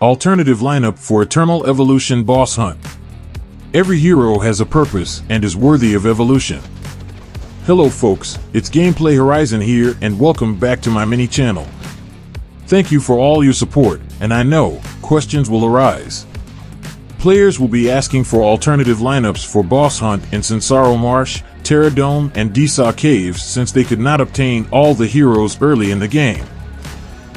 Alternative lineup for Eternal Evolution Boss Hunt. Every hero has a purpose and is worthy of evolution. Hello folks, it's Gameplay Horizon here and welcome back to my mini channel. Thank you for all your support, and I know, questions will arise. Players will be asking for alternative lineups for Boss Hunt in Sensaro Marsh, Terradome, and Disa Caves since they could not obtain all the heroes early in the game.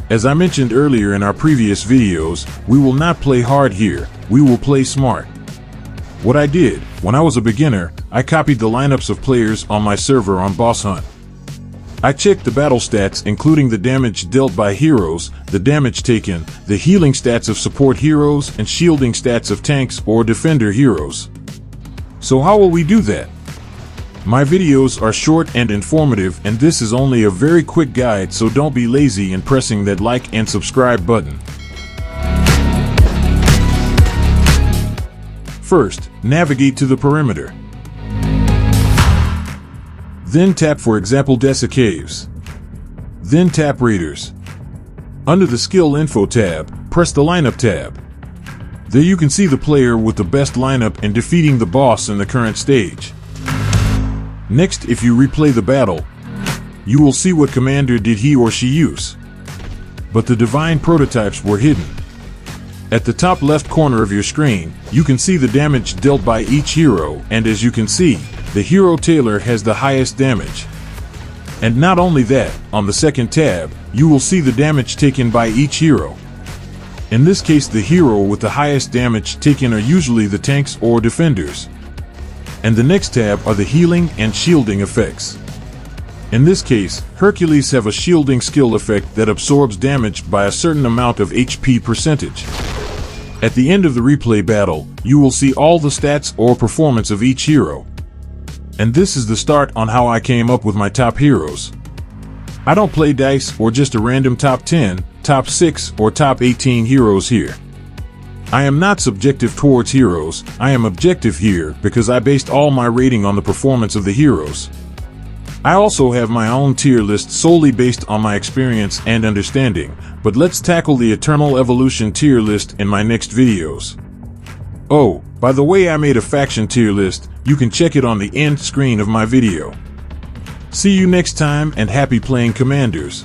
As I mentioned earlier in our previous videos, we will not play hard here, we will play smart. What I did, when I was a beginner, I copied the lineups of players on my server on Boss Hunt. I checked the battle stats including the damage dealt by heroes, the damage taken, the healing stats of support heroes, and shielding stats of tanks or defender heroes. So how will we do that? My videos are short and informative and this is only a very quick guide so don't be lazy in pressing that like and subscribe button. First, navigate to the perimeter. Then tap for example Desa Caves. Then tap Raiders. Under the Skill Info tab, press the Lineup tab. There you can see the player with the best lineup in defeating the boss in the current stage. Next, if you replay the battle, you will see what commander did he or she use. But the divine prototypes were hidden. At the top left corner of your screen, you can see the damage dealt by each hero, and as you can see, the Hero Taylor has the highest damage. And not only that, on the second tab, you will see the damage taken by each hero. In this case, the hero with the highest damage taken are usually the tanks or defenders. And the next tab are the healing and shielding effects. In this case, Hercules have a shielding skill effect that absorbs damage by a certain amount of HP percentage. At the end of the replay battle, you will see all the stats or performance of each hero. And this is the start on how I came up with my top heroes. I don't play dice or just a random top 10, top 6, or top 18 heroes here. I am not subjective towards heroes, I am objective here because I based all my rating on the performance of the heroes. I also have my own tier list solely based on my experience and understanding, but let's tackle the Eternal Evolution tier list in my next videos. Oh, by the way I made a faction tier list, you can check it on the end screen of my video. See you next time and happy playing Commanders.